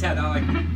tell, I like